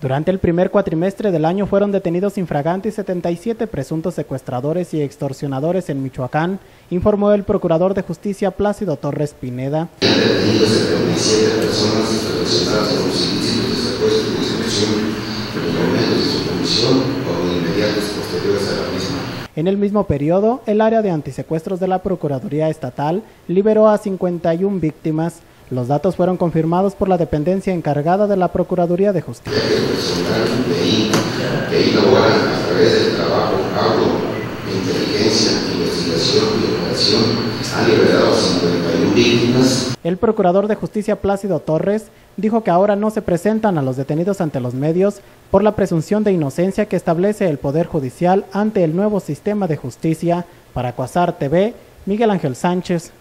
Durante el primer cuatrimestre del año fueron detenidos infragantes 77 presuntos secuestradores y extorsionadores en Michoacán, informó el procurador de justicia Plácido Torres Pineda. detenidos 77 personas En el mismo periodo, el área de antisecuestros de la Procuraduría Estatal liberó a 51 víctimas. Los datos fueron confirmados por la dependencia encargada de la Procuraduría de Justicia. Liberado a 51 El procurador de justicia Plácido Torres dijo que ahora no se presentan a los detenidos ante los medios por la presunción de inocencia que establece el Poder Judicial ante el nuevo sistema de justicia. Para Cuasar TV, Miguel Ángel Sánchez.